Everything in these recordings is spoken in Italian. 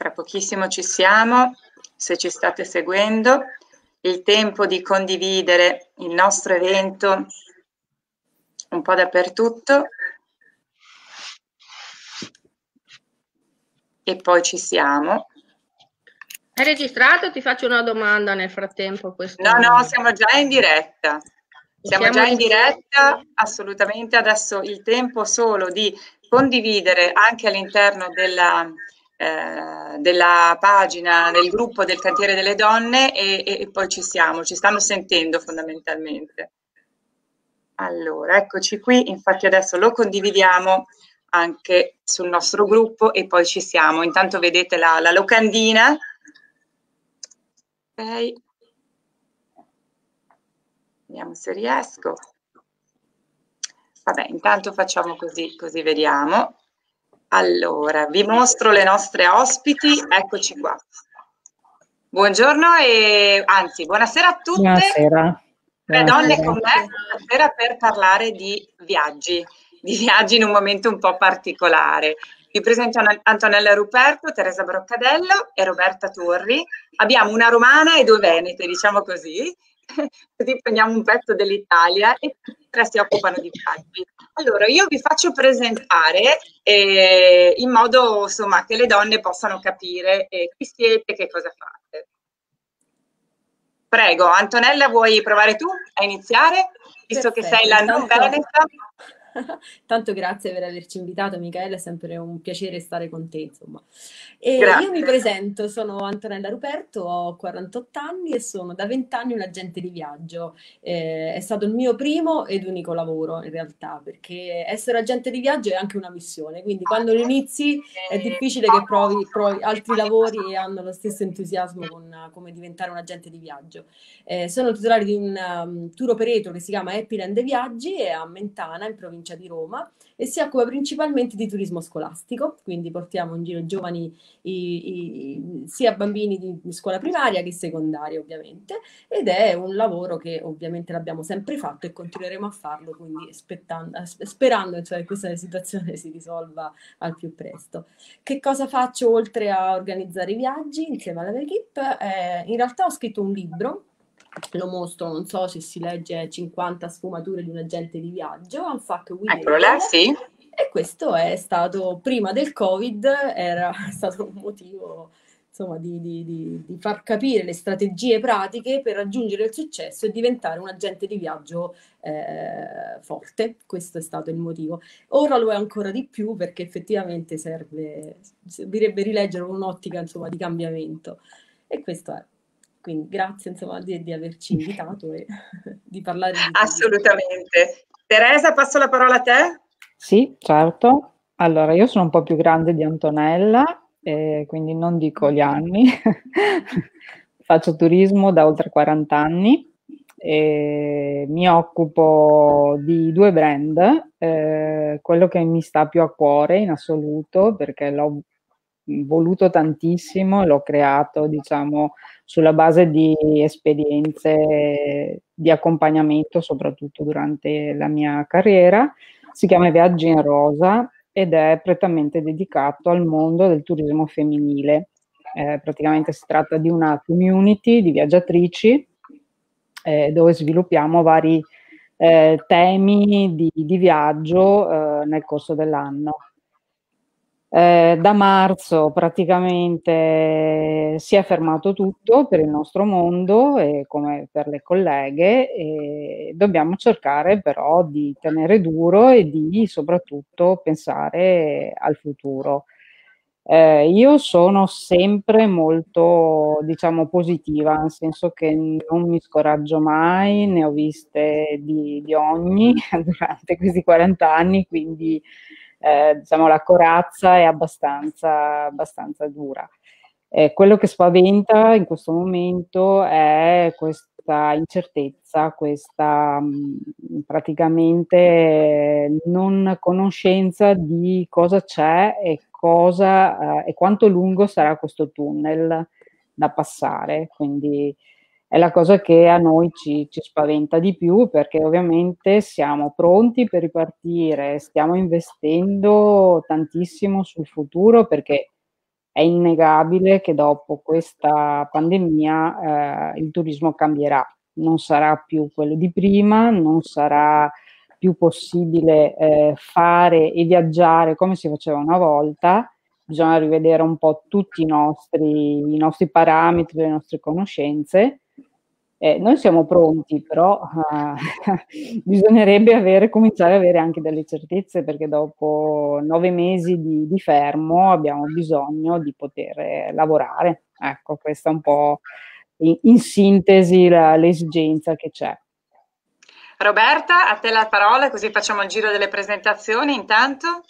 tra pochissimo ci siamo, se ci state seguendo, il tempo di condividere il nostro evento un po' dappertutto e poi ci siamo. Hai registrato? Ti faccio una domanda nel frattempo. Questo... No, no, siamo già in diretta. Siamo, siamo già in diretta, assolutamente. Adesso il tempo solo di condividere anche all'interno della, eh, della pagina, del gruppo del cantiere delle donne e, e, e poi ci siamo, ci stanno sentendo fondamentalmente. Allora, eccoci qui, infatti adesso lo condividiamo anche sul nostro gruppo e poi ci siamo. Intanto vedete la, la locandina. Ok. Vediamo se riesco. Vabbè, intanto facciamo così, così vediamo. Allora, vi mostro le nostre ospiti, eccoci qua. Buongiorno e anzi, buonasera a tutte. Buonasera. Le donne con me stasera per parlare di viaggi, di viaggi in un momento un po' particolare. Vi presento Antonella Ruperto, Teresa Broccadello e Roberta Torri. Abbiamo una romana e due venete, diciamo così, così prendiamo un pezzo dell'Italia e tutti tre si occupano di viaggi. Allora, io vi faccio presentare eh, in modo insomma, che le donne possano capire eh, chi siete e che cosa fate. Prego, Antonella, vuoi provare tu a iniziare? Visto Perfetto, che sei la non veneta. Tanto grazie per averci invitato, Michele, è sempre un piacere stare con te, insomma. E io mi presento, sono Antonella Ruperto, ho 48 anni e sono da 20 anni un agente di viaggio. Eh, è stato il mio primo ed unico lavoro in realtà, perché essere agente di viaggio è anche una missione, quindi quando lo inizi è difficile che provi, provi altri lavori e hanno lo stesso entusiasmo con come diventare un agente di viaggio. Eh, sono titolare di un um, tour operator che si chiama Happy Land Viaggi e a Mentana, in provincia di Roma, e si occupa principalmente di turismo scolastico, quindi portiamo in giro giovani i, i, sia bambini di, scuola primaria che secondaria ovviamente ed è un lavoro che ovviamente l'abbiamo sempre fatto e continueremo a farlo quindi sperando cioè, che questa situazione si risolva al più presto. Che cosa faccio oltre a organizzare i viaggi insieme alla Equipe? Eh, in realtà ho scritto un libro lo mostro, non so se si legge 50 sfumature di un agente di viaggio, Unfuck Eccolo là, sì. E questo è stato, prima del Covid, era stato un motivo insomma, di, di, di, di, far capire le strategie pratiche per raggiungere il successo e diventare un agente di viaggio eh, forte. Questo è stato il motivo. Ora lo è ancora di più perché effettivamente serve, servirebbe rileggere un'ottica insomma, di cambiamento. E questo è. Quindi grazie insomma di, di averci invitato e di parlare di... Assolutamente. Teresa, passo la parola a te. Sì, certo. Allora, io sono un po' più grande di Antonella, eh, quindi non dico gli anni. Faccio turismo da oltre 40 anni e mi occupo di due brand, eh, quello che mi sta più a cuore in assoluto perché l'ho voluto tantissimo, l'ho creato diciamo sulla base di esperienze di accompagnamento soprattutto durante la mia carriera si chiama Viaggi in Rosa ed è prettamente dedicato al mondo del turismo femminile. Eh, praticamente si tratta di una community di viaggiatrici eh, dove sviluppiamo vari eh, temi di, di viaggio eh, nel corso dell'anno. Eh, da marzo praticamente si è fermato tutto per il nostro mondo e come per le colleghe e dobbiamo cercare però di tenere duro e di soprattutto pensare al futuro. Eh, io sono sempre molto, diciamo, positiva, nel senso che non mi scoraggio mai, ne ho viste di, di ogni durante questi 40 anni, quindi eh, diciamo, la corazza è abbastanza, abbastanza dura. Eh, quello che spaventa in questo momento è questa incertezza, questa mh, praticamente non conoscenza di cosa c'è e, cosa, eh, e quanto lungo sarà questo tunnel da passare. Quindi è la cosa che a noi ci, ci, spaventa di più perché ovviamente siamo pronti per ripartire, stiamo investendo tantissimo sul futuro perché è innegabile che dopo questa pandemia eh, il turismo cambierà, non sarà più quello di prima, non sarà più possibile eh, fare e viaggiare come si faceva una volta, bisogna rivedere un po' tutti i nostri, i nostri parametri, le nostre conoscenze. Eh, noi siamo pronti, però eh, bisognerebbe avere, cominciare ad avere anche delle certezze perché dopo nove mesi di, di fermo abbiamo bisogno di poter lavorare. Ecco, questa è un po' in, in sintesi la, l'esigenza che c'è. Roberta, a te la parola, così facciamo il giro delle presentazioni intanto.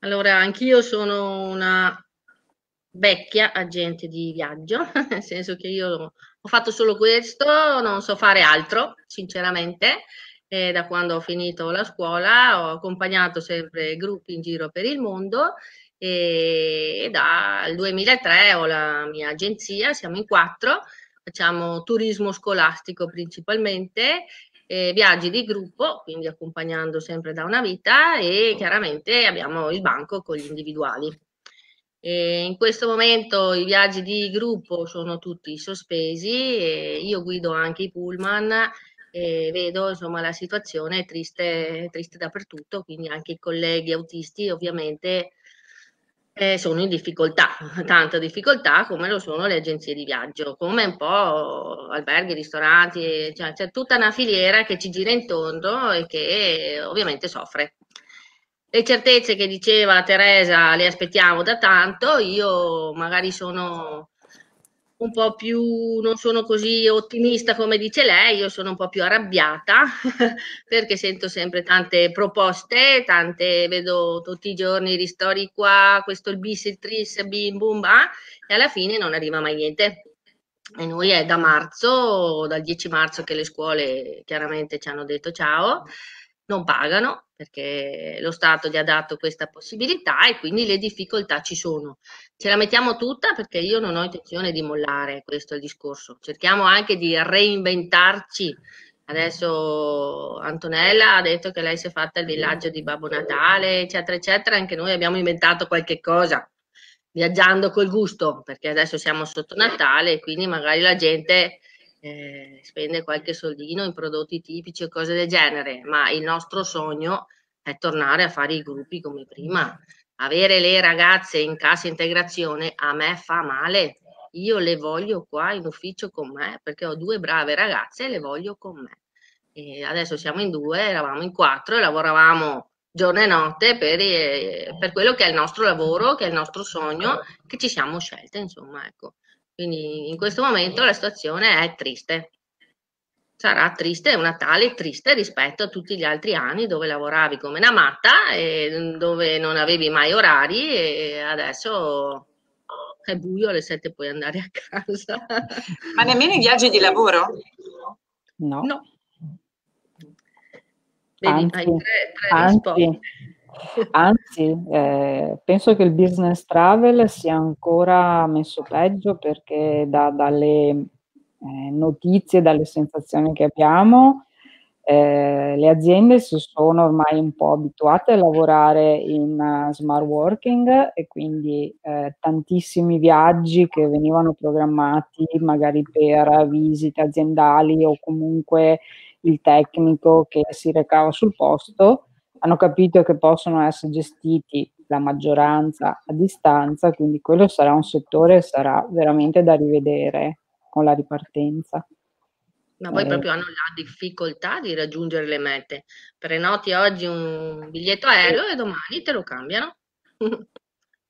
Allora, anch'io sono una vecchia agente di viaggio, nel senso che io ho fatto solo questo, non so fare altro, sinceramente. E da quando ho finito la scuola ho accompagnato sempre gruppi in giro per il mondo e dal 2003 ho la mia agenzia, siamo in quattro, facciamo turismo scolastico principalmente eh, viaggi di gruppo, quindi accompagnando sempre da una vita e chiaramente abbiamo il banco con gli individuali. E in questo momento i viaggi di gruppo sono tutti sospesi, io guido anche i pullman e vedo insomma la situazione triste, triste dappertutto, quindi anche i colleghi autisti ovviamente eh, sono in difficoltà, tanta difficoltà come lo sono le agenzie di viaggio, come un po' alberghi, ristoranti, cioè, c'è tutta una filiera che ci gira intorno e che ovviamente soffre. Le certezze che diceva Teresa le aspettiamo da tanto, io magari sono un po' più, non sono così ottimista come dice lei, io sono un po' più arrabbiata perché sento sempre tante proposte, tante, vedo tutti i giorni ristori qua, questo il bis, il tris, bim, bum, ba, e alla fine non arriva mai niente. E noi è da marzo, dal 10 marzo che le scuole chiaramente ci hanno detto ciao, non pagano perché lo Stato gli ha dato questa possibilità e quindi le difficoltà ci sono. Ce la mettiamo tutta perché io non ho intenzione di mollare, questo è il discorso. Cerchiamo anche di reinventarci. Adesso Antonella ha detto che lei si è fatta il villaggio di Babbo Natale, eccetera, eccetera. Anche noi abbiamo inventato qualche cosa, viaggiando col gusto, perché adesso siamo sotto Natale e quindi magari la gente eh, spende qualche soldino in prodotti tipici o cose del genere, ma il nostro sogno è tornare a fare i gruppi come prima. Avere le ragazze in cassa integrazione a me fa male. Io le voglio qua in ufficio con me perché ho due brave ragazze e le voglio con me. E adesso siamo in due, eravamo in quattro e lavoravamo giorno e notte per, eh, per, quello che è il nostro lavoro, che è il nostro sogno, che ci siamo scelte, insomma, ecco. Quindi in questo momento la situazione è triste. Sarà triste, è un Natale triste rispetto a tutti gli altri anni dove lavoravi come una matta e dove non avevi mai orari e adesso è buio alle 7 puoi andare a casa. Ma nemmeno i viaggi di lavoro? No. No. Vedi, anzi, hai tre, tre anzi, Anzi, eh, penso che il business travel sia ancora messo peggio perché da, dalle eh, notizie, dalle sensazioni che abbiamo, eh, le aziende si sono ormai un po' abituate a lavorare in uh, smart working e quindi eh, tantissimi viaggi che venivano programmati magari per visite aziendali o comunque il tecnico che si recava sul posto hanno capito che possono essere gestiti la maggioranza a distanza, quindi quello sarà un settore che sarà veramente da rivedere con la ripartenza. Ma poi eh. proprio hanno la difficoltà di raggiungere le mete. Prenoti oggi un biglietto aereo e domani te lo cambiano.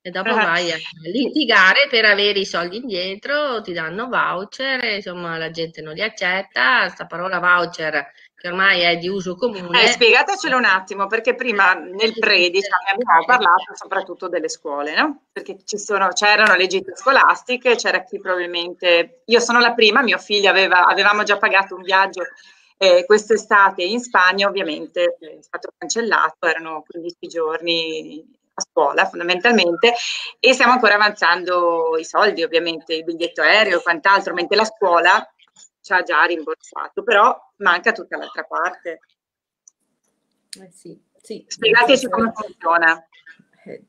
e dopo ah. vai a litigare per avere i soldi indietro, ti danno voucher, insomma la gente non li accetta, sta parola voucher che ormai è di uso comune. Eh, spiegatecelo un attimo, perché prima nel pre diciamo, abbiamo parlato soprattutto delle scuole, no? Perché ci sono, c'erano le gite scolastiche, c'era chi probabilmente, io sono la prima, mio figlio aveva, avevamo già pagato un viaggio eh, quest'estate in Spagna, ovviamente è stato cancellato, erano 15 giorni scuola fondamentalmente e stiamo ancora avanzando i soldi ovviamente, il biglietto aereo e quant'altro, mentre la scuola ci ha già rimborsato, però manca tutta l'altra parte. Eh sì, sì. Spiegateci come funziona. Eh,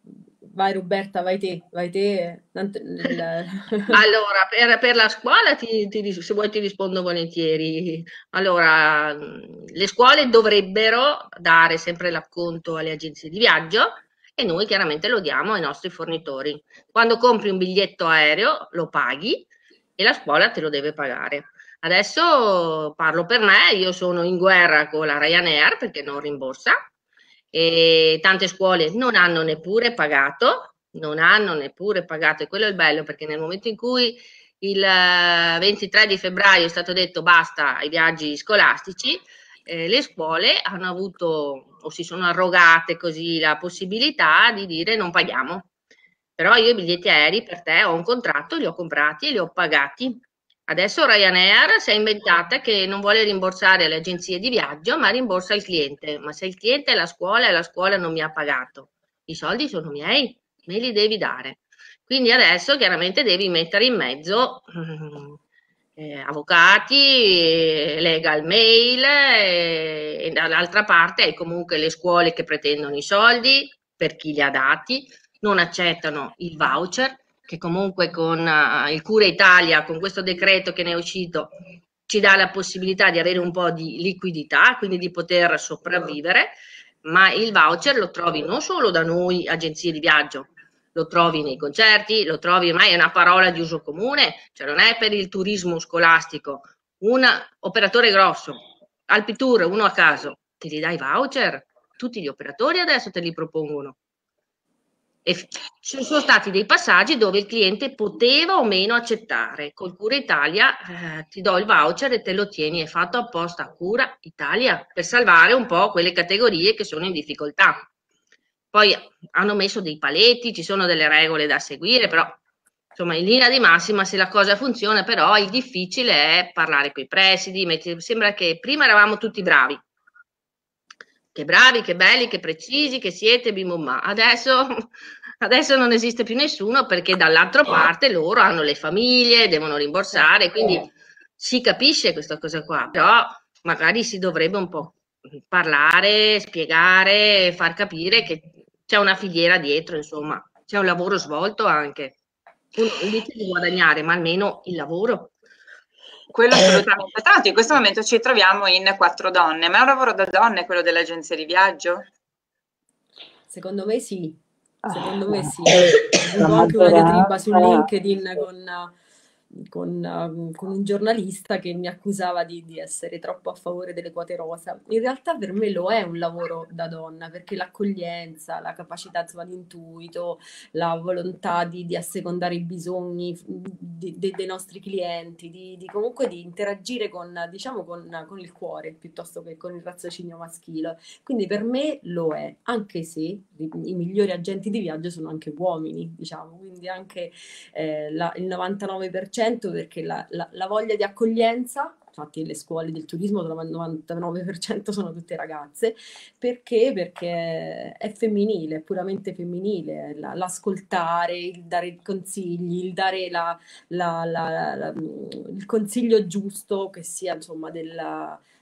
vai Roberta, vai te, vai te. allora, per, per, la scuola, ti, ti, se vuoi ti rispondo volentieri. Allora, le scuole dovrebbero dare sempre l'acconto alle agenzie di viaggio e noi chiaramente lo diamo ai nostri fornitori. Quando compri un biglietto aereo lo paghi e la scuola te lo deve pagare. Adesso parlo per me, io sono in guerra con la Ryanair perché non rimborsa e tante scuole non hanno neppure pagato, non hanno neppure pagato e quello è il bello perché nel momento in cui il 23 eh, di febbraio è stato detto basta ai viaggi scolastici, eh, le scuole hanno avuto o si sono arrogate così la possibilità di dire non paghiamo. Però io i biglietti aerei per te ho un contratto, li ho comprati e li ho pagati. Adesso Ryanair si è inventata che non vuole rimborsare le agenzie di viaggio, ma rimborsa il cliente. Ma se il cliente è la scuola e la scuola non mi ha pagato, i soldi sono miei, me li devi dare. Quindi adesso chiaramente devi mettere in mezzo eh, avvocati, legal mail eh, e dall'altra parte hai comunque le scuole che pretendono i soldi per chi li ha dati, non accettano il voucher che comunque con uh, il Cura Italia, con questo decreto che ne è uscito, ci dà la possibilità di avere un po' di liquidità, quindi di poter sopravvivere, ma il voucher lo trovi non solo da noi agenzie di viaggio, lo trovi nei concerti, lo trovi, ormai è una parola di uso comune, cioè non è per il turismo scolastico. Un operatore grosso, Alpitour, uno a caso, te li dai voucher? Tutti gli operatori adesso te li propongono. E ci sono stati dei passaggi dove il cliente poteva o meno accettare. Col Cura Italia eh, ti do il voucher e te lo tieni, è fatto apposta Cura Italia per salvare un po' quelle categorie che sono in difficoltà. Poi hanno messo dei paletti, ci sono delle regole da seguire, però insomma in linea di massima se la cosa funziona, però il difficile è parlare con i presidi, sembra che prima eravamo tutti bravi, che bravi, che belli, che precisi, che siete, bimomma. Adesso, adesso non esiste più nessuno perché dall'altra parte loro hanno le famiglie, devono rimborsare, quindi si capisce questa cosa qua, però magari si dovrebbe un po' parlare, spiegare, far capire che c'è una filiera dietro, insomma, c'è un lavoro svolto anche. Uno dice di guadagnare, ma almeno il lavoro. Quello assolutamente. Tanto in questo momento ci troviamo in quattro donne, ma è un lavoro da donne quello dell'agenzia di viaggio? Secondo me sì, secondo me sì. Ho anche una diatriba su LinkedIn con con, uh, con, un giornalista che mi accusava di, di, essere troppo a favore delle quote rosa. In realtà per me lo è un lavoro da donna perché l'accoglienza, la capacità insomma, di intuito, la volontà di, di assecondare i bisogni di, dei nostri clienti, di, comunque di interagire con, diciamo, con, con, il cuore piuttosto che con il raziocinio maschile. Quindi per me lo è, anche se i, i migliori agenti di viaggio sono anche uomini, diciamo, quindi anche eh, la, il 99% 100% perché la, la, la voglia di accoglienza infatti le scuole del turismo il 99% sono tutte ragazze, perché? Perché è femminile, è puramente femminile, l'ascoltare, il dare consigli, il dare la, la, la, il consiglio giusto che sia insomma del,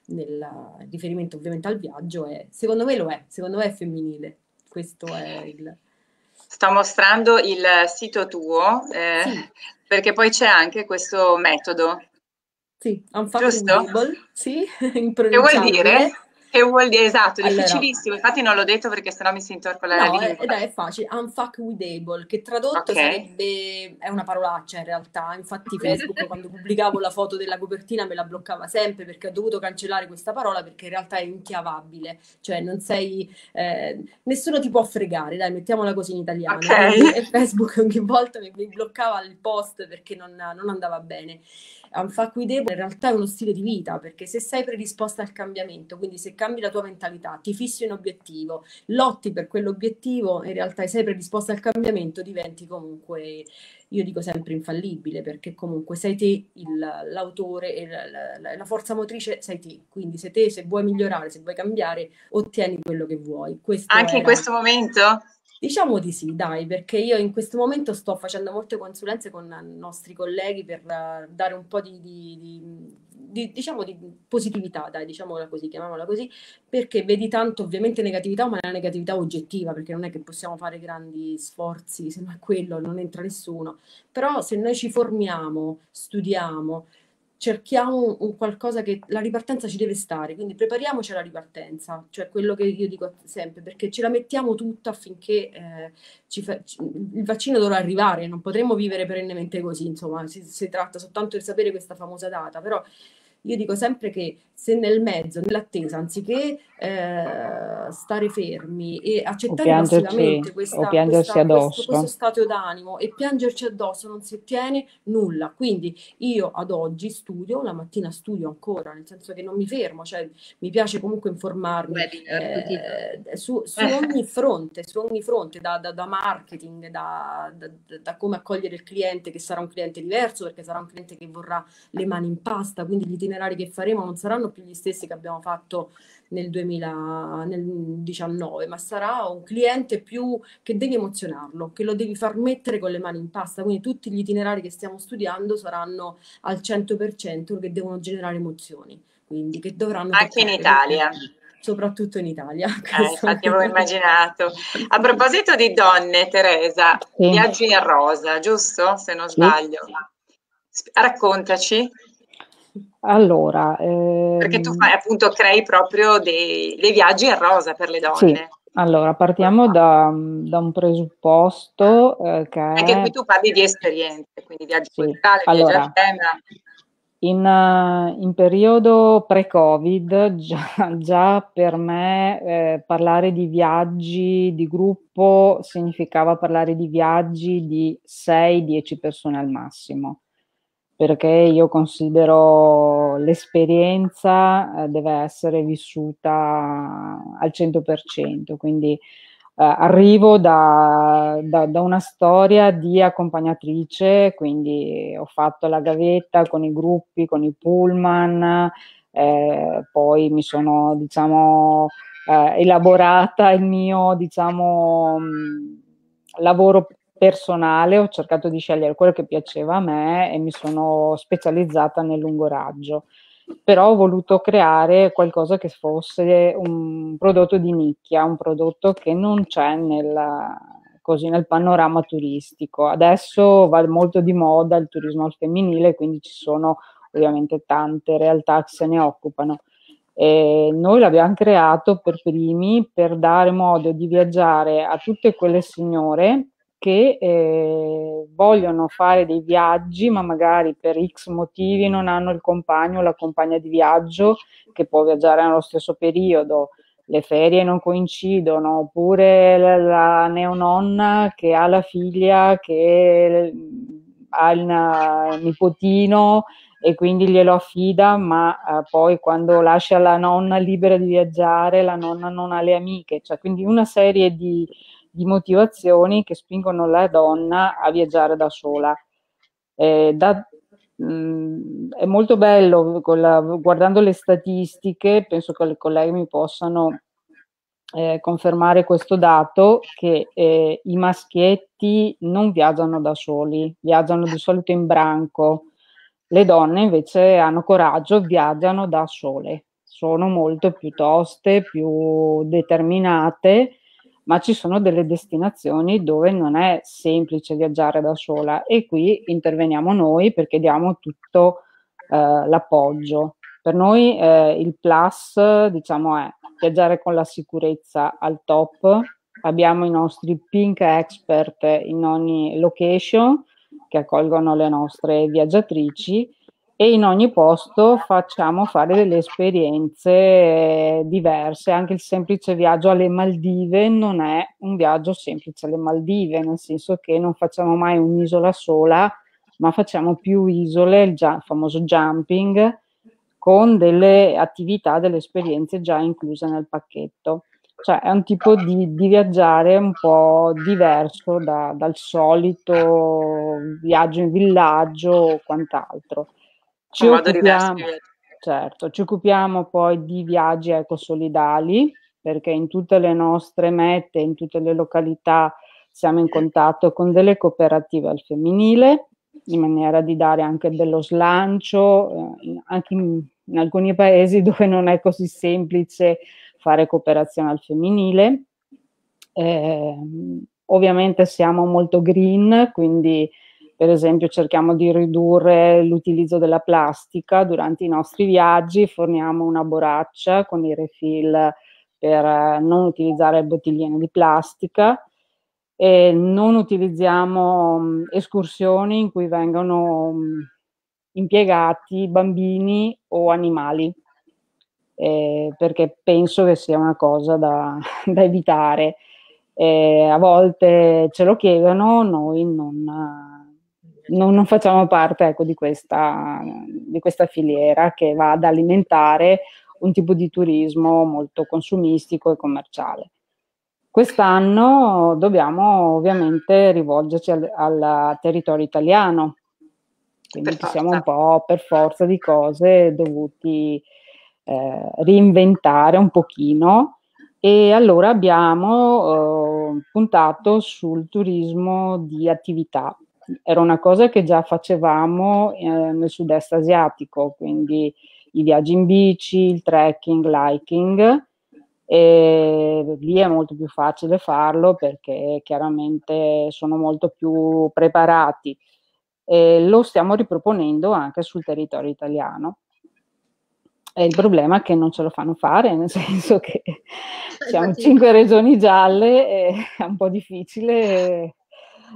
nel riferimento ovviamente al viaggio, è, secondo me lo è, secondo me è femminile, questo è il... Sto mostrando il sito tuo, eh, sì perché poi c'è anche questo metodo. Sì, unfuckable, sì, Che vuol dire? Che vuol dire, esatto, difficilissimo, allora, infatti non l'ho detto perché sennò mi si intorcola no, la lingua. Eh, dai, è facile, unfuckable, che tradotto okay. sarebbe, è una parolaccia in realtà, infatti Facebook quando pubblicavo la foto della copertina me la bloccava sempre perché ho dovuto cancellare questa parola perché in realtà è inchiavabile, cioè non sei, eh, nessuno ti può fregare, dai, mettiamola così in italiano. Okay. E Facebook ogni volta mi, mi bloccava il post perché non, non andava bene unfuckable in realtà è uno stile di vita, perché se sei predisposta al cambiamento, quindi se cambi la tua mentalità, ti fissi un obiettivo, lotti per quell'obiettivo, in realtà sei predisposta al cambiamento, diventi comunque, io dico sempre infallibile, perché comunque sei te il, l'autore e la, la, la, forza motrice sei te, quindi se te, se vuoi migliorare, se vuoi cambiare, ottieni quello che vuoi. Questo Anche era... in questo momento? Diciamo di sì, dai, perché io in questo momento sto facendo molte consulenze con i nostri colleghi per uh, dare un po' di, di, di di, diciamo di positività, dai, diciamola così, chiamiamola così, perché vedi tanto ovviamente negatività, ma è una negatività oggettiva, perché non è che possiamo fare grandi sforzi, se non è quello non entra nessuno, però se noi ci formiamo, studiamo, cerchiamo un qualcosa che la ripartenza ci deve stare, quindi prepariamoci alla ripartenza, cioè quello che io dico sempre, perché ce la mettiamo tutta affinché eh, fa, il vaccino dovrà arrivare, non potremo vivere perennemente così, insomma, si, si tratta soltanto di sapere questa famosa data, però io dico sempre che se nel mezzo, nell'attesa, anziché eh, stare fermi e accettare passivamente questa, questa, questo, questo, stato d'animo e piangerci addosso, non si ottiene nulla. Quindi io ad oggi studio, la mattina studio ancora, nel senso che non mi fermo, cioè mi piace comunque informarmi eh, su, su eh. ogni fronte, su ogni fronte, da, da, da marketing, da, da, come accogliere il cliente, che sarà un cliente diverso, perché sarà un cliente che vorrà le mani in pasta, quindi gli itinerari che faremo non saranno più gli stessi che abbiamo fatto nel 2019, ma sarà un cliente più che devi emozionarlo, che lo devi far mettere con le mani in pasta. Quindi tutti gli itinerari che stiamo studiando saranno al 100% che devono generare emozioni, quindi che dovranno... Anche in Italia. Soprattutto in Italia. Eh, infatti avevo immaginato. A proposito di donne, Teresa, sì. viaggi in rosa, giusto? Se non sbaglio. Sì. Raccontaci. Allora, ehm... perché tu fai appunto crei proprio dei, dei, viaggi in rosa per le donne. Sì. Allora, partiamo da, da un presupposto eh, che è... Anche qui tu parli di esperienze, quindi viaggi sì. culturali, allora, viaggi al tema. In, in, periodo pre-Covid, già, già per me eh, parlare di viaggi di gruppo significava parlare di viaggi di 6-10 persone al massimo perché io considero l'esperienza eh, deve essere vissuta al 100%, quindi eh, arrivo da, da, da, una storia di accompagnatrice, quindi ho fatto la gavetta con i gruppi, con i pullman, eh, poi mi sono diciamo eh, elaborata il mio diciamo lavoro personale ho cercato di scegliere quello che piaceva a me e mi sono specializzata nel lungo raggio. Però ho voluto creare qualcosa che fosse un prodotto di nicchia, un prodotto che non c'è nel, così, nel panorama turistico. Adesso va molto di moda il turismo al femminile, quindi ci sono ovviamente tante realtà che se ne occupano. E noi l'abbiamo creato per primi per dare modo di viaggiare a tutte quelle signore che eh, vogliono fare dei viaggi, ma magari per X motivi non hanno il compagno o la compagna di viaggio che può viaggiare nello stesso periodo, le ferie non coincidono, oppure la, la neononna che ha la figlia che ha il nipotino e quindi glielo affida, ma eh, poi quando lascia la nonna libera di viaggiare, la nonna non ha le amiche, cioè quindi una serie di di motivazioni che spingono la donna a viaggiare da sola. Eh, da, mh, mm, è molto bello, la, guardando le statistiche, penso che le colleghe mi possano eh, confermare questo dato, che eh, i maschietti non viaggiano da soli, viaggiano di solito in branco. Le donne invece hanno coraggio, viaggiano da sole, sono molto più toste, più determinate ma ci sono delle destinazioni dove non è semplice viaggiare da sola e qui interveniamo noi perché diamo tutto eh, l'appoggio. Per noi eh, il plus, diciamo, è viaggiare con la sicurezza al top. Abbiamo i nostri pink expert in ogni location che accolgono le nostre viaggiatrici e in ogni posto facciamo fare delle esperienze eh, diverse. Anche il semplice viaggio alle Maldive non è un viaggio semplice alle Maldive, nel senso che non facciamo mai un'isola sola, ma facciamo più isole, il, il famoso jumping, con delle attività, delle esperienze già incluse nel pacchetto. Cioè è un tipo di, di viaggiare un po' diverso da, dal solito viaggio in villaggio o quant'altro. Ci occupiamo, certo, ci occupiamo poi di viaggi ecosolidali perché in tutte le nostre mete, in tutte le località siamo in contatto con delle cooperative al femminile in maniera di dare anche dello slancio, eh, anche in, in, alcuni paesi dove non è così semplice fare cooperazione al femminile. Eh, ovviamente siamo molto green, quindi per esempio cerchiamo di ridurre l'utilizzo della plastica durante i nostri viaggi, forniamo una borraccia con i refill per eh, non utilizzare bottigliene di plastica e non utilizziamo mh, escursioni in cui vengono mh, impiegati bambini o animali, eh, perché penso che sia una cosa da, da evitare. Eh, a volte ce lo chiedono, noi non, non, non facciamo parte ecco, di, questa, di questa filiera che va ad alimentare un tipo di turismo molto consumistico e commerciale. Quest'anno dobbiamo ovviamente rivolgerci al, al territorio italiano, quindi ci siamo un po' per forza di cose dovuti eh, reinventare un pochino e allora abbiamo eh, puntato sul turismo di attività. Era una cosa che già facevamo eh, nel sud-est asiatico, quindi i viaggi in bici, il trekking, l'hiking e lì è molto più facile farlo perché chiaramente sono molto più preparati e lo stiamo riproponendo anche sul territorio italiano. E il problema è che non ce lo fanno fare, nel senso che siamo cinque regioni gialle e è un po' difficile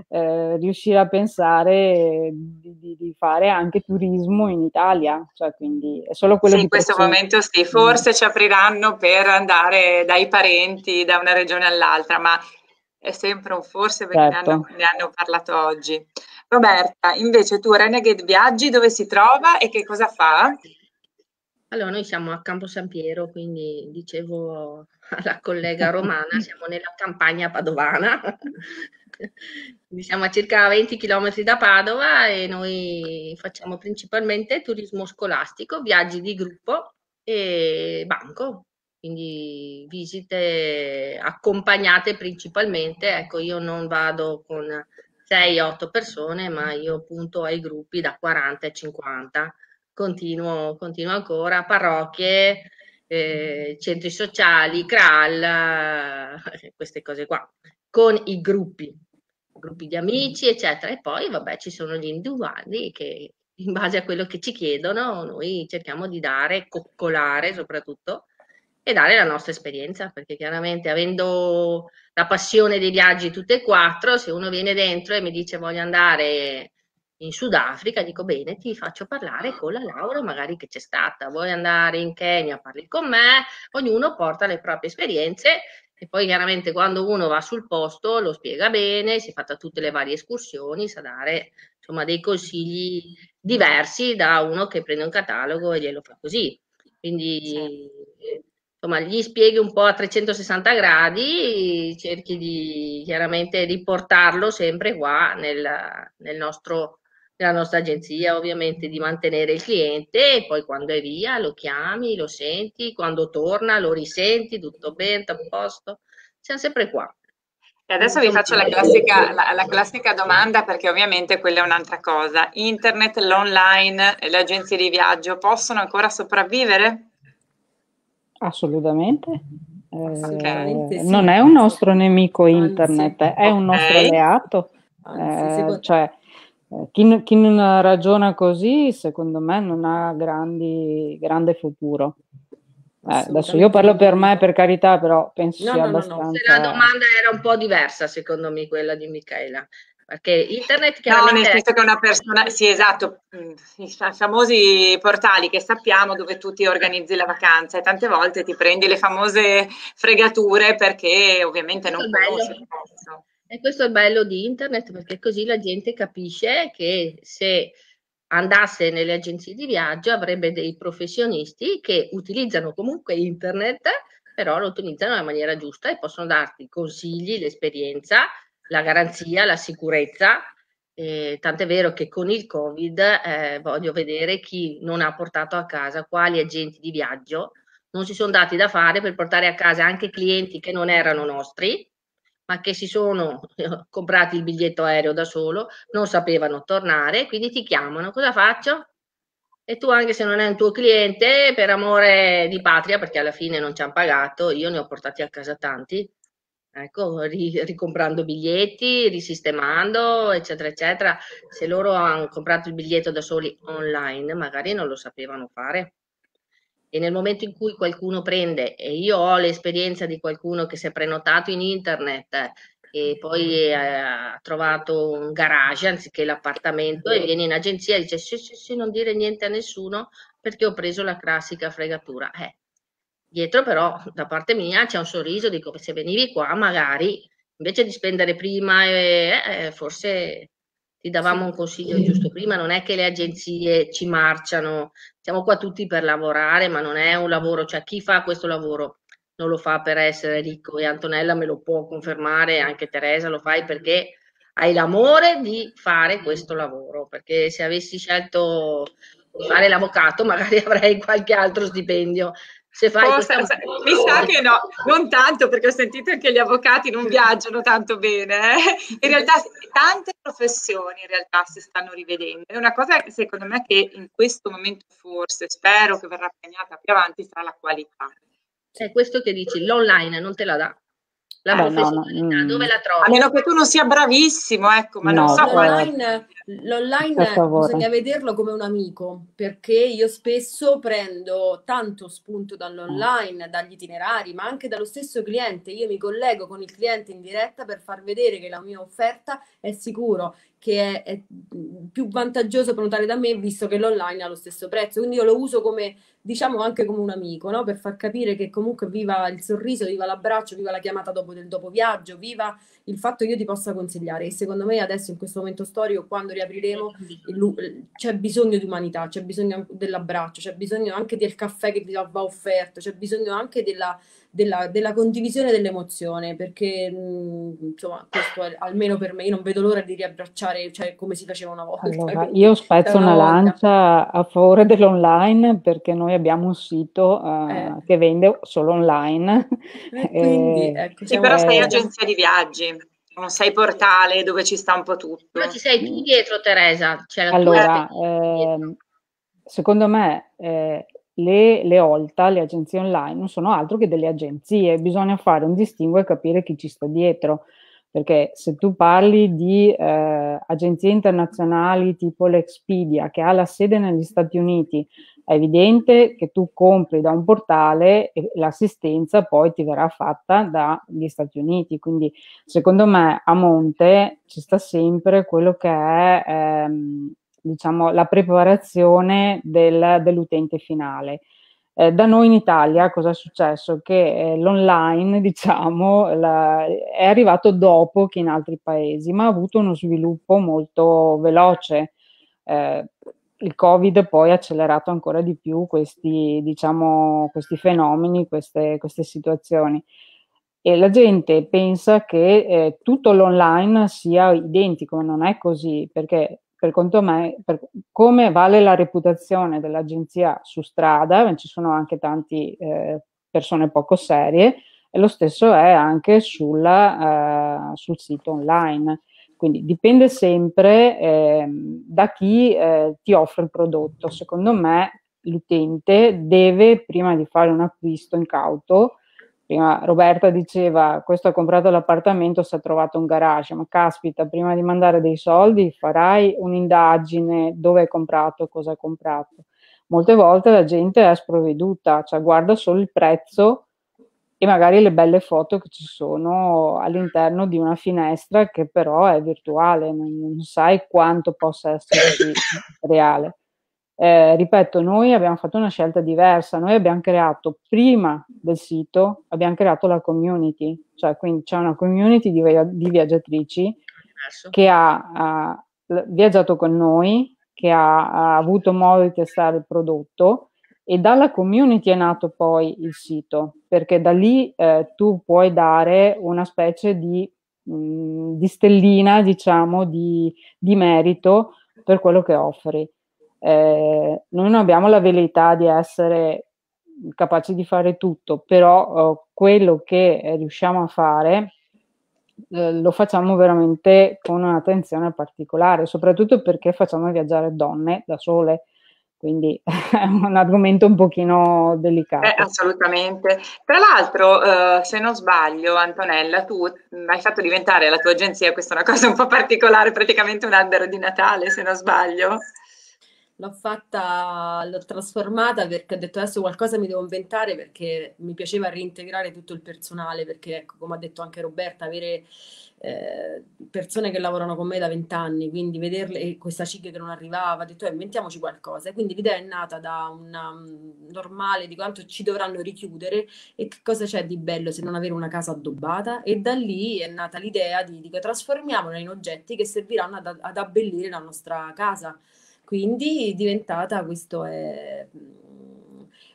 eh, riuscire a pensare di, di, di, fare anche turismo in Italia, cioè quindi è solo quello sì, in questo persone. momento sì, forse mm. ci apriranno per andare dai parenti da una regione all'altra, ma è sempre un forse perché certo. ne, hanno, ne hanno parlato oggi. Roberta, invece tu Renegade Viaggi dove si trova e che cosa fa? Allora, noi siamo a Campo San Piero, quindi dicevo alla collega romana, siamo nella campagna padovana, siamo a circa 20 km da Padova e noi facciamo principalmente turismo scolastico, viaggi di gruppo e banco, quindi visite accompagnate principalmente. Ecco, io non vado con 6-8 persone, ma io punto ai gruppi da 40 e 50. Continuo, continuo ancora, parrocchie, eh, centri sociali, CRAL, queste cose qua, con i gruppi gruppi di amici, eccetera. E poi, vabbè, ci sono gli individuali che in base a quello che ci chiedono noi cerchiamo di dare, coccolare soprattutto e dare la nostra esperienza, perché chiaramente avendo la passione dei viaggi tutte e quattro, se uno viene dentro e mi dice voglio andare in Sudafrica, dico bene, ti faccio parlare con la Laura magari che c'è stata, vuoi andare in Kenya, parli con me, ognuno porta le proprie esperienze e poi chiaramente quando uno va sul posto lo spiega bene, si è fatta tutte le varie escursioni, sa dare insomma dei consigli diversi da uno che prende un catalogo e glielo fa così. Quindi insomma gli spieghi un po' a 360 gradi, cerchi di chiaramente riportarlo sempre qua nel, nel nostro della nostra agenzia, ovviamente di mantenere il cliente e poi quando è via lo chiami, lo senti, quando torna lo risenti, tutto bene, a posto. Siamo sempre qua. E adesso vi faccio la classica, la, la classica, domanda perché ovviamente quella è un'altra cosa. Internet, l'online, le agenzie di viaggio possono ancora sopravvivere? Assolutamente. Eh, sì. Non è un nostro nemico internet, Anzi, è un okay. nostro alleato. Anzi, eh, cioè, eh, chi, chi, non ragiona così, secondo me, non ha grandi, grande futuro. Eh, adesso io parlo per me, per carità, però penso no, sia no, abbastanza... No, La domanda era un po' diversa, secondo me, quella di Michaela. Perché internet chiaramente... No, nel senso che una persona... Sì, esatto, mm, i famosi portali che sappiamo dove tu ti organizzi la vacanza e tante volte ti prendi le famose fregature perché ovviamente non conosci il posto. E questo è bello di internet perché così la gente capisce che se andasse nelle agenzie di viaggio avrebbe dei professionisti che utilizzano comunque internet, però lo utilizzano nella maniera giusta e possono darti consigli, l'esperienza, la garanzia, la sicurezza. Eh, tant'è vero che con il Covid eh, voglio vedere chi non ha portato a casa quali agenti di viaggio non si sono dati da fare per portare a casa anche clienti che non erano nostri ma che si sono comprati il biglietto aereo da solo, non sapevano tornare, quindi ti chiamano, cosa faccio? E tu anche se non è un tuo cliente, per amore di patria, perché alla fine non ci hanno pagato, io ne ho portati a casa tanti, ecco, ri, ricomprando biglietti, risistemando, eccetera, eccetera. Se loro hanno comprato il biglietto da soli online, magari non lo sapevano fare. E nel momento in cui qualcuno prende, e io ho l'esperienza di qualcuno che si è prenotato in internet e poi ha trovato un garage anziché l'appartamento e viene in agenzia e dice sì sì sì non dire niente a nessuno perché ho preso la classica fregatura. Eh, dietro però da parte mia c'è un sorriso, dico se venivi qua magari invece di spendere prima eh, eh, forse ti davamo un consiglio giusto prima, non è che le agenzie ci marciano, siamo qua tutti per lavorare, ma non è un lavoro, cioè chi fa questo lavoro non lo fa per essere ricco e Antonella me lo può confermare, anche Teresa lo fai perché hai l'amore di fare questo lavoro, perché se avessi scelto di fare l'avvocato magari avrei qualche altro stipendio. Se fai Forse, questa... Mi sa che no, non tanto perché ho sentito che gli avvocati non viaggiano tanto bene. Eh? In realtà tante professioni in realtà si stanno rivedendo. È una cosa secondo me che in questo momento forse spero che verrà premiata più avanti sarà la qualità è questo che dici, l'online non te la dà. La eh, professionalità, no, no, mm. dove la trovi? A meno che tu non sia bravissimo, ecco, ma no, non so l'online, l'online bisogna vederlo come un amico, perché io spesso prendo tanto spunto dall'online, dagli itinerari, ma anche dallo stesso cliente. Io mi collego con il cliente in diretta per far vedere che la mia offerta è sicuro, che è, è più vantaggioso prenotare da me, visto che l'online ha lo stesso prezzo. Quindi io lo uso come diciamo anche come un amico, no? per far capire che comunque viva il sorriso, viva l'abbraccio, viva la chiamata dopo del dopo viaggio, viva il fatto che io ti possa consigliare. E secondo me adesso in questo momento storico, quando riapriremo, c'è bisogno di umanità, c'è bisogno dell'abbraccio, c'è bisogno anche del caffè che ti va offerto, c'è bisogno anche della della, della condivisione dell'emozione, perché mh, insomma, questo è, almeno per me, io non vedo l'ora di riabbracciare, cioè come si faceva una volta. Allora, io spezzo una, una lancia a favore dell'online perché noi abbiamo un sito uh, eh. che vende solo online. Eh, quindi, ecco, sì, però sei agenzia di viaggi non sei portale dove ci sta un po' tutto. Ma ci sei tu dietro, Teresa. Cioè, allora, eh, secondo me eh, le, le OLTA, le agenzie online, non sono altro che delle agenzie, bisogna fare un distinguo e capire chi ci sta dietro, perché se tu parli di eh, agenzie internazionali tipo l'Expedia, che ha la sede negli Stati Uniti, è evidente che tu compri da un portale e l'assistenza poi ti verrà fatta dagli Stati Uniti. Quindi secondo me a monte ci sta sempre quello che è ehm, diciamo, la preparazione del, dell'utente finale. Eh, da noi in Italia cosa è successo? Che eh, l'online, diciamo, la, è arrivato dopo che in altri paesi, ma ha avuto uno sviluppo molto veloce. Eh, il Covid poi ha accelerato ancora di più questi, diciamo, questi fenomeni, queste, queste situazioni e la gente pensa che eh, tutto l'online sia identico, non è così, perché per conto me, per come vale la reputazione dell'agenzia su strada, ci sono anche tante eh, persone poco serie, e lo stesso è anche sulla, eh, sul sito online. Quindi dipende sempre eh, da chi eh, ti offre il prodotto. Secondo me l'utente deve, prima di fare un acquisto incauto, Prima Roberta diceva, questo ha comprato l'appartamento, si è trovato un garage, ma caspita, prima di mandare dei soldi farai un'indagine dove hai comprato, cosa hai comprato. Molte volte la gente è sprovveduta, cioè guarda solo il prezzo e magari le belle foto che ci sono all'interno di una finestra che però è virtuale, non, non sai quanto possa essere reale. Eh, ripeto, noi abbiamo fatto una scelta diversa, noi abbiamo creato prima del sito, abbiamo creato la community, cioè quindi c'è una community di, di viaggiatrici che ha, ha, viaggiato con noi, che ha, ha, avuto modo di testare il prodotto e dalla community è nato poi il sito, perché da lì eh, tu puoi dare una specie di, mh, mm, di stellina, diciamo, di, di merito per quello che offri. Eh, noi non abbiamo la velleità di essere capaci di fare tutto, però eh, quello che riusciamo a fare eh, lo facciamo veramente con un'attenzione particolare, soprattutto perché facciamo viaggiare donne da sole, quindi è un argomento un pochino delicato. Eh, assolutamente. Tra l'altro, eh, se non sbaglio, Antonella, tu hai fatto diventare la tua agenzia, questa è una cosa un po' particolare, praticamente un albero di Natale, se non sbaglio. L'ho fatta, l'ho trasformata perché ho detto adesso qualcosa mi devo inventare perché mi piaceva reintegrare tutto il personale, perché ecco, come ha detto anche Roberta, avere eh, persone che lavorano con me da vent'anni, quindi vederle e questa CIG che non arrivava, ho detto eh, inventiamoci qualcosa. E quindi l'idea è nata da una um, normale di quanto ci dovranno richiudere e che cosa c'è di bello se non avere una casa addobbata e da lì è nata l'idea di, di trasformiamola in oggetti che serviranno ad, ad abbellire la nostra casa. Quindi è diventata, questo è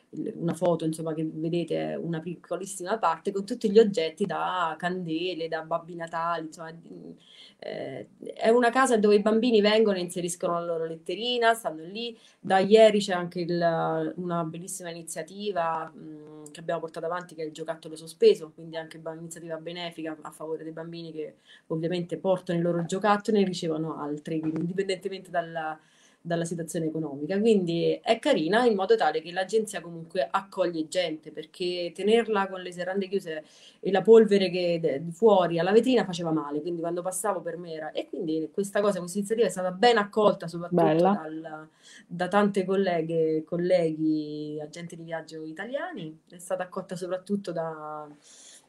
una foto insomma che vedete una piccolissima parte con tutti gli oggetti da candele, da babbi natali, insomma eh, è una casa dove i bambini vengono e inseriscono la loro letterina, stanno lì, da ieri c'è anche il, una bellissima iniziativa mh, che abbiamo portato avanti che è il giocattolo sospeso, quindi anche un'iniziativa benefica a favore dei bambini che ovviamente portano i loro giocattoli e ne ricevono altri, quindi indipendentemente dalla dalla situazione economica. Quindi è carina in modo tale che l'agenzia comunque accoglie gente, perché tenerla con le serrande chiuse e la polvere che fuori alla vetrina faceva male, quindi quando passavo per me era... E quindi questa cosa, questa iniziativa è stata ben accolta soprattutto dal, da tante colleghe e colleghi agenti di viaggio italiani, è stata accolta soprattutto da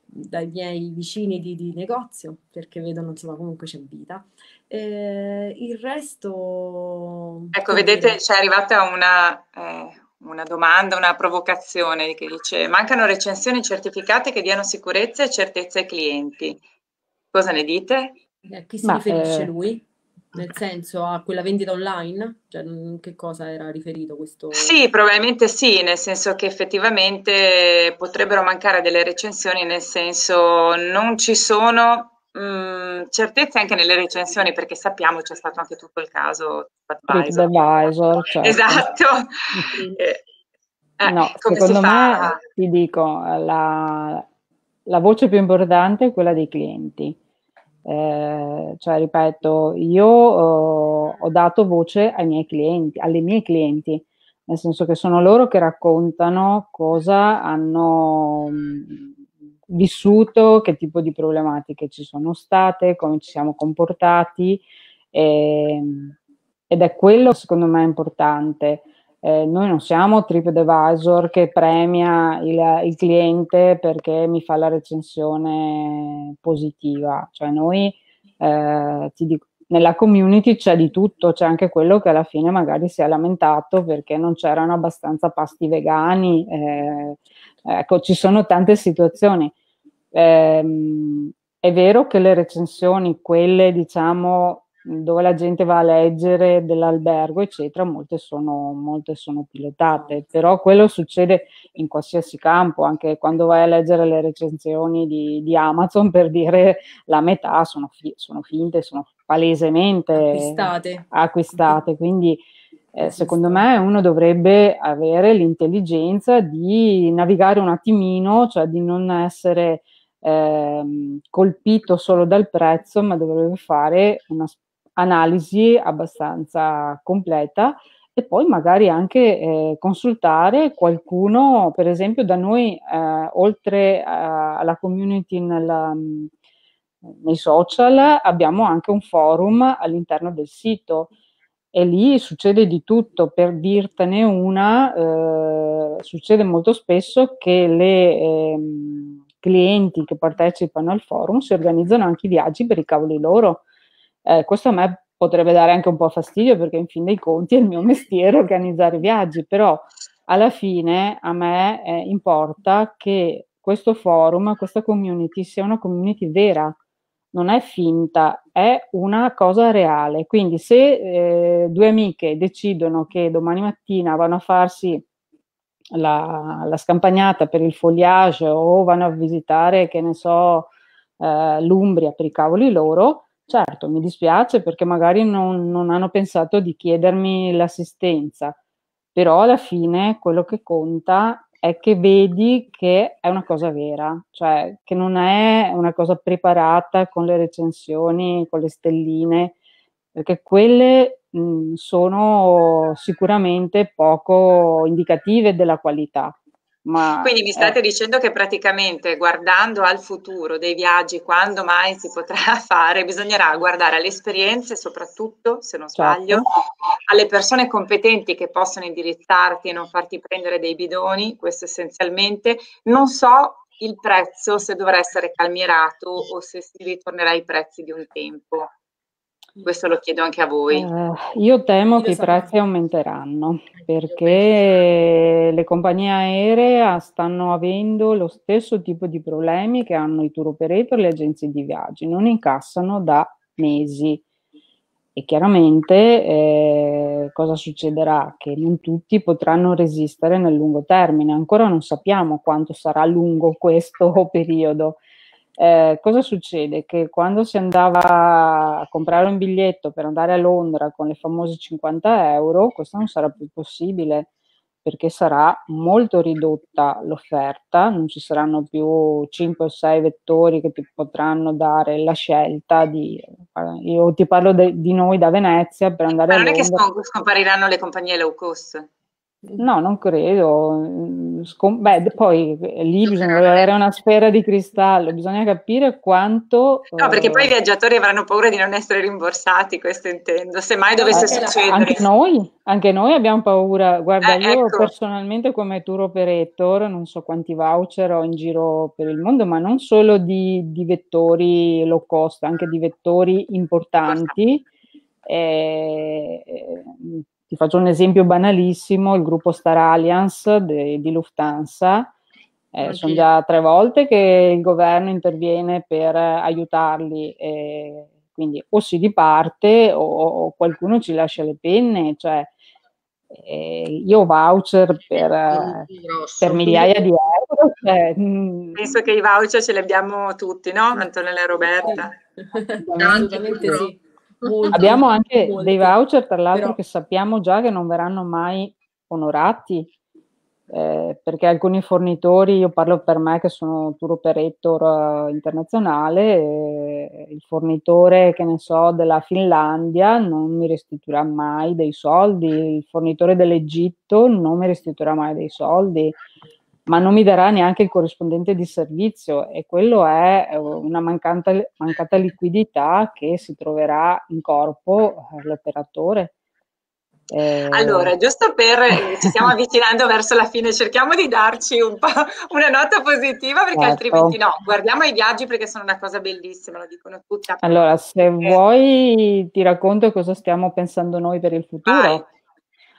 dai miei vicini di, di, negozio perché vedono insomma comunque c'è vita eh, il resto ecco vedete c'è arrivata una, eh, una domanda una provocazione che dice mancano recensioni certificate che diano sicurezza e certezza ai clienti cosa ne dite? a chi si Ma, riferisce eh... lui? Nel senso a quella vendita online? Cioè, che cosa era riferito questo? Sì, probabilmente sì, nel senso che effettivamente potrebbero mancare delle recensioni, nel senso non ci sono mh, mm, certezze anche nelle recensioni, perché sappiamo c'è stato anche tutto il caso TripAdvisor. Certo. Esatto. eh, eh no, secondo me, ti dico, la, la voce più importante è quella dei clienti eh, cioè, ripeto, io uh, ho dato voce ai miei clienti, alle mie clienti, nel senso che sono loro che raccontano cosa hanno mh, mm, vissuto, che tipo di problematiche ci sono state, come ci siamo comportati e, ehm, ed è quello secondo me importante. Eh, noi non siamo TripAdvisor che premia il, il, cliente perché mi fa la recensione positiva, cioè noi eh, dico, nella community c'è di tutto, c'è anche quello che alla fine magari si è lamentato perché non c'erano abbastanza pasti vegani, eh, ecco ci sono tante situazioni. Eh, è vero che le recensioni, quelle diciamo dove la gente va a leggere dell'albergo, eccetera, molte sono, molte sono pilotate, però quello succede in qualsiasi campo, anche quando vai a leggere le recensioni di, di Amazon, per dire la metà sono, fi- sono finte, sono palesemente acquistate, acquistate. quindi eh, secondo me uno dovrebbe avere l'intelligenza di navigare un attimino, cioè di non essere eh, colpito solo dal prezzo, ma dovrebbe fare una analisi abbastanza completa e poi magari anche eh, consultare qualcuno, per esempio da noi, eh, oltre a, alla community nella, nei social, abbiamo anche un forum all'interno del sito e lì succede di tutto. Per dirtene una, eh, succede molto spesso che le ehm, clienti che partecipano al forum si organizzano anche i viaggi per i cavoli loro eh, questo a me potrebbe dare anche un po' fastidio perché in fin dei conti è il mio mestiere organizzare viaggi, però alla fine a me eh, importa che questo forum, questa community sia una community vera, non è finta, è una cosa reale. Quindi se eh, due amiche decidono che domani mattina vanno a farsi la, la, scampagnata per il foliage o vanno a visitare, che ne so, eh, l'Umbria per i cavoli loro, Certo, mi dispiace perché magari non, non hanno pensato di chiedermi l'assistenza, però alla fine quello che conta è che vedi che è una cosa vera, cioè che non è una cosa preparata con le recensioni, con le stelline, perché quelle mh, sono sicuramente poco indicative della qualità. Ma Quindi mi state è... dicendo che praticamente guardando al futuro dei viaggi, quando mai si potrà fare, bisognerà guardare alle esperienze, soprattutto, se non sbaglio, certo. alle persone competenti che possono indirizzarti e non farti prendere dei bidoni, questo essenzialmente. Non so il prezzo se dovrà essere calmierato o se si ritornerà ai prezzi di un tempo. Questo lo chiedo anche a voi. Uh, io temo io che i prezzi aumenteranno perché le compagnie aeree stanno avendo lo stesso tipo di problemi che hanno i tour operator e le agenzie di viaggi, non incassano da mesi. E chiaramente eh, cosa succederà? Che non tutti potranno resistere nel lungo termine, ancora non sappiamo quanto sarà lungo questo periodo eh, cosa succede? Che quando si andava a comprare un biglietto per andare a Londra con le famose 50 euro, questo non sarà più possibile perché sarà molto ridotta l'offerta, non ci saranno più 5 o 6 vettori che ti potranno dare la scelta di... Io ti parlo de, di noi da Venezia per andare Ma a Londra. non è che scompariranno le compagnie low cost? No, non credo. Scom- beh, poi lì bisogna avere una sfera di cristallo, bisogna capire quanto... No, perché poi i eh, viaggiatori avranno paura di non essere rimborsati, questo intendo, se mai dovesse eh, succedere. Anche noi, anche noi abbiamo paura. Guarda, eh, io ecco. personalmente come tour operator non so quanti voucher ho in giro per il mondo, ma non solo di, di vettori low cost, anche di vettori importanti. Eh, ti faccio un esempio banalissimo, il gruppo Star Alliance de, di Lufthansa, eh, sono già tre volte che il governo interviene per aiutarli, eh, quindi o si diparte o, o, qualcuno ci lascia le penne, cioè eh, io ho voucher per, per, migliaia di euro. Cioè, mm. Penso che i voucher ce li abbiamo tutti, no? Antonella e Roberta. Assolutamente sì. Molto, Abbiamo anche molto, dei voucher, tra l'altro, però... che sappiamo già che non verranno mai onorati, eh, perché alcuni fornitori, io parlo per me che sono tour operator uh, internazionale, eh, il fornitore, che ne so, della Finlandia non mi restituirà mai dei soldi, il fornitore dell'Egitto non mi restituirà mai dei soldi, ma non mi darà neanche il corrispondente di servizio e quello è eh, una mancata, mancata liquidità che si troverà in corpo eh, l'operatore. Eh... Allora, giusto per eh, ci stiamo avvicinando verso la fine, cerchiamo di darci un po' una nota positiva perché certo. altrimenti no. Guardiamo i viaggi perché sono una cosa bellissima, lo dicono tutti. Allora, se eh. vuoi ti racconto cosa stiamo pensando noi per il futuro. Vai.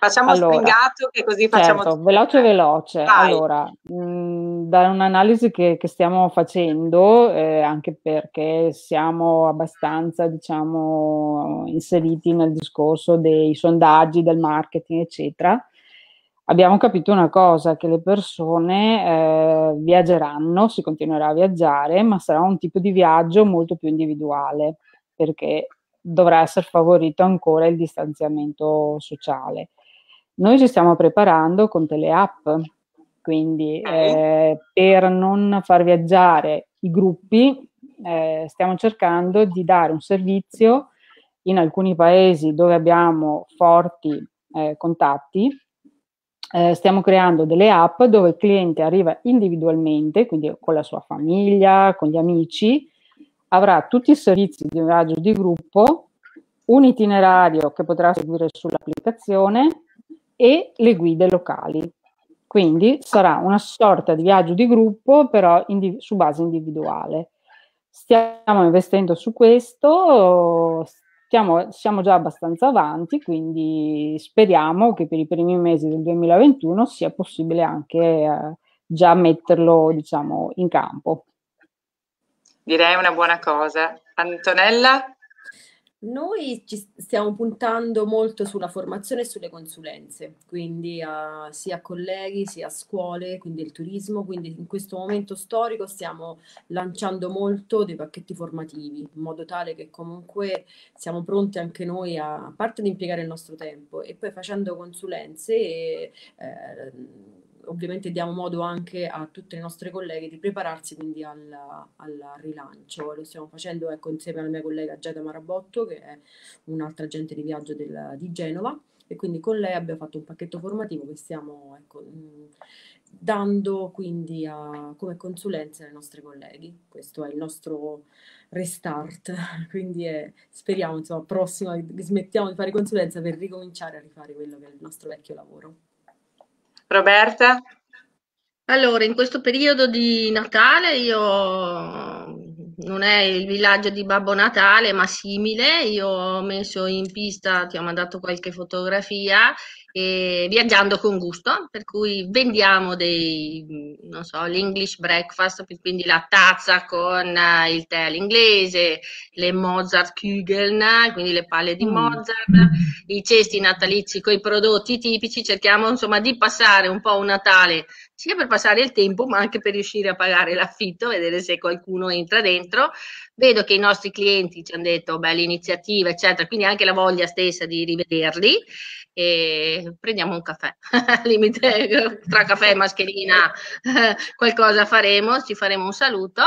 Facciamo allora, springato che così facciamo... Certo, veloce veloce. Vai. Allora, mh, da un'analisi che, che stiamo facendo, eh, anche perché siamo abbastanza, diciamo, inseriti nel discorso dei sondaggi, del marketing, eccetera, abbiamo capito una cosa, che le persone eh, viaggeranno, si continuerà a viaggiare, ma sarà un tipo di viaggio molto più individuale, perché dovrà essere favorito ancora il distanziamento sociale. Noi ci stiamo preparando con teleapp, quindi eh, per non far viaggiare i gruppi eh, stiamo cercando di dare un servizio in alcuni paesi dove abbiamo forti eh, contatti. Eh, stiamo creando delle app dove il cliente arriva individualmente, quindi con la sua famiglia, con gli amici, avrà tutti i servizi di un viaggio di gruppo, un itinerario che potrà seguire sull'applicazione e le guide locali. Quindi sarà una sorta di viaggio di gruppo, però indiv- su base individuale. Stiamo investendo su questo, stiamo, siamo già abbastanza avanti, quindi speriamo che per i primi mesi del 2021 sia possibile anche eh, già metterlo diciamo, in campo. Direi una buona cosa. Antonella? Noi ci stiamo puntando molto sulla formazione e sulle consulenze, quindi a, sia a colleghi sia a scuole, quindi il turismo, quindi in questo momento storico stiamo lanciando molto dei pacchetti formativi, in modo tale che comunque siamo pronti anche noi a, a parte di impiegare il nostro tempo e poi facendo consulenze e, eh, ovviamente diamo modo anche a tutte le nostre colleghe di prepararsi quindi al, al rilancio. Lo stiamo facendo ecco, insieme alla mia collega Giada Marabotto, che è un'altra agente di viaggio del, di Genova, e quindi con lei abbiamo fatto un pacchetto formativo che stiamo ecco, dando quindi a, come consulenza ai nostri colleghi. Questo è il nostro restart, quindi è, speriamo insomma prossima smettiamo di fare consulenza per ricominciare a rifare quello che è il nostro vecchio lavoro. Roberta? Allora, in questo periodo di Natale io non è il villaggio di Babbo Natale, ma simile. Io ho messo in pista, ti ho mandato qualche fotografia e viaggiando con gusto, per cui vendiamo dei, non so, l'English breakfast, quindi la tazza con eh, il tè all'inglese, le Mozart Kugeln, quindi le palle di mm. Mozart, i cesti natalizi con i prodotti tipici, cerchiamo insomma di passare un po' un Natale sia per passare il tempo, ma anche per riuscire a pagare l'affitto, vedere se qualcuno entra dentro. Vedo che i nostri clienti ci hanno detto belle iniziative, eccetera, quindi anche la voglia stessa di rivederli e prendiamo un caffè, limite tra caffè e mascherina qualcosa faremo, ci faremo un saluto.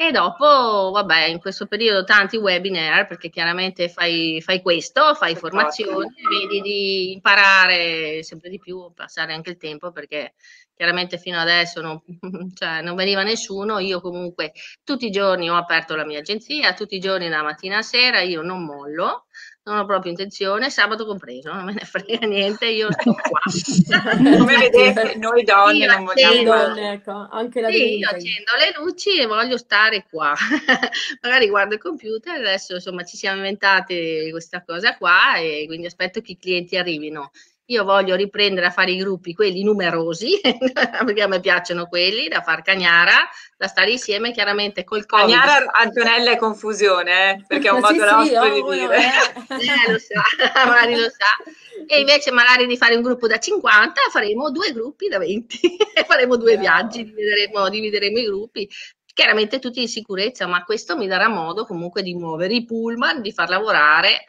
E dopo, vabbè, in questo periodo tanti webinar, perché chiaramente fai, fai questo, fai formazioni, vedi di imparare sempre di più, passare anche il tempo, perché chiaramente fino adesso non, cioè, non veniva nessuno, io comunque tutti i giorni ho aperto la mia agenzia, tutti i giorni da mattina a sera, io non mollo, non ho proprio intenzione, sabato compreso, non me ne frega niente, io sto qua. Come vedete, noi donne io non vogliamo... Donne, ecco, anche la sì, io accendo le luci e voglio stare qua. Magari guardo il computer, adesso insomma ci siamo inventate questa cosa qua e quindi aspetto che i clienti arrivino. Io voglio riprendere a fare i gruppi, quelli numerosi, perché a me piacciono quelli, da far cagnara, da stare insieme chiaramente col Covid. Cagnara, Antonella, è confusione, eh? perché è un modo sì, nostro sì, di oh, dire. Eh, lo sa, magari lo sa. E invece magari di fare un gruppo da 50 faremo due gruppi da 20 e faremo due yeah. viaggi, divideremo, divideremo i gruppi chiaramente tutti in sicurezza, ma questo mi darà modo comunque di muovere i pullman, di far lavorare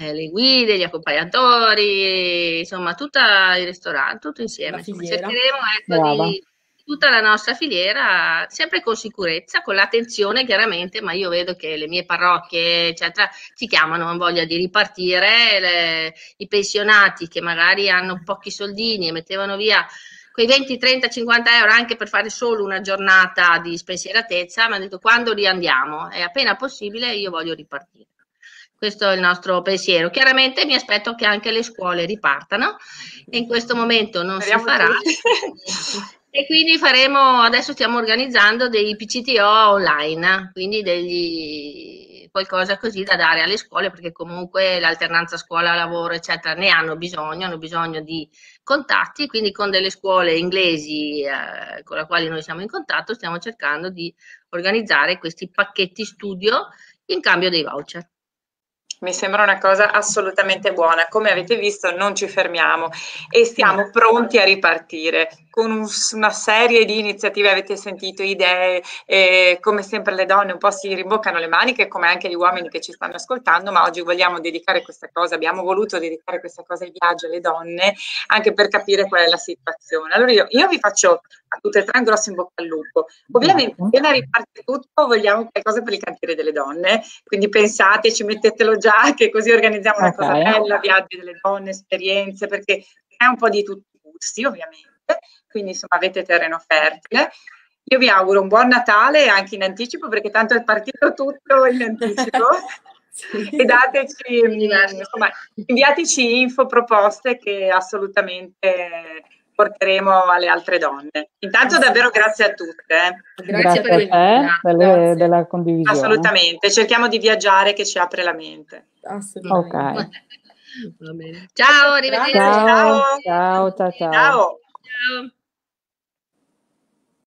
eh, le guide, gli accompagnatori, insomma, tutto il ristorante, tutto insieme. cercheremo ecco, di tutta la nostra filiera, sempre con sicurezza, con l'attenzione chiaramente, ma io vedo che le mie parrocchie, eccetera, ci chiamano, hanno voglia di ripartire, le, i pensionati che magari hanno pochi soldini e mettevano via quei 20, 30, 50 euro anche per fare solo una giornata di spensieratezza, mi hanno detto quando riandiamo? E appena possibile io voglio ripartire. Questo è il nostro pensiero. Chiaramente mi aspetto che anche le scuole ripartano in questo momento non Speriamo si farà. e quindi faremo, adesso stiamo organizzando dei PCTO online, quindi degli, qualcosa così da dare alle scuole, perché comunque l'alternanza scuola-lavoro, eccetera, ne hanno bisogno, hanno bisogno di contatti, quindi con delle scuole inglesi eh, con le quali noi siamo in contatto stiamo cercando di organizzare questi pacchetti studio in cambio dei voucher. Mi sembra una cosa assolutamente buona. Come avete visto, non ci fermiamo e siamo pronti a ripartire con un, una serie di iniziative. Avete sentito idee, eh, come sempre le donne un po' si rimboccano le maniche, come anche gli uomini che ci stanno ascoltando. Ma oggi vogliamo dedicare questa cosa, abbiamo voluto dedicare questa cosa ai viaggi alle donne, anche per capire qual è la situazione. Allora, io, io vi faccio a tutte e tre un grosso in bocca al lupo. Ovviamente, appena riparte tutto, vogliamo qualcosa per il cantiere delle donne. Quindi pensateci, mettetelo già che così organizziamo una cosa bella, viaggi delle donne, esperienze, perché è un po' di tutti i gusti ovviamente, quindi insomma avete terreno fertile. Io vi auguro un buon Natale anche in anticipo perché tanto è partito tutto in anticipo. sì. E dateci, insomma, inviateci info, proposte che assolutamente porteremo alle altre donne. Intanto davvero grazie a tutte. Eh. Grazie, grazie per, te, per della condivisione. Assolutamente, cerchiamo di viaggiare che ci apre la mente. Assolutamente. Okay. Ciao, arrivederci. Ciao, ciao, ciao. ciao. ciao. So